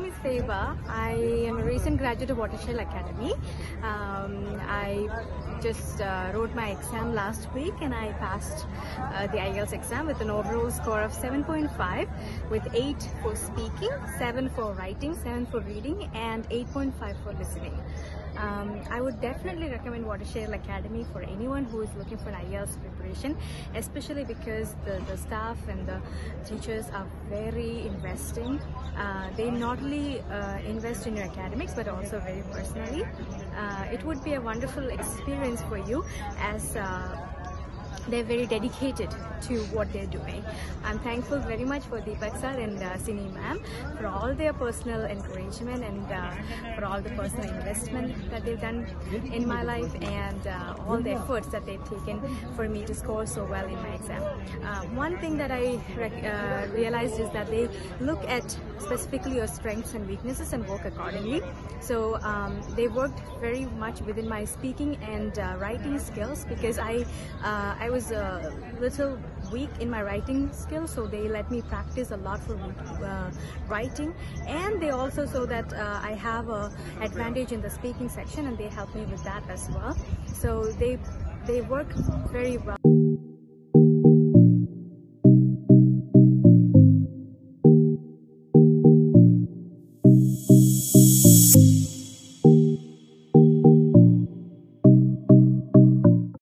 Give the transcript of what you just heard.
Feba. I am a recent graduate of Wattasseril Academy. Um, I just uh, wrote my exam last week and I passed uh, the IELTS exam with an overall score of 7.5 with 8 for speaking, 7 for writing, 7 for reading and 8.5 for listening. Um, I would definitely recommend Wattasseril Academy for anyone who is looking for an IELTS preparation, especially because the, the staff and the teachers are very investing. Uh, they not only uh, invest in your academics but also very personally. Uh, it would be a wonderful experience for you as uh, they're very dedicated to what they're doing. I'm thankful very much for Deepak sir and uh, Sini ma'am for all their personal encouragement and uh, for all the personal investment that they've done in my life and uh, all the efforts that they've taken for me to score so well in my exam. Uh, one thing that I uh, realized is that they look at specifically your strengths and weaknesses and work accordingly. So um, they worked very much within my speaking and uh, writing skills because I I was a little weak in my writing skills, so they let me practice a lot for uh, writing, and they also saw that uh, I have a advantage in the speaking section, and they helped me with that as well. So they they work very well.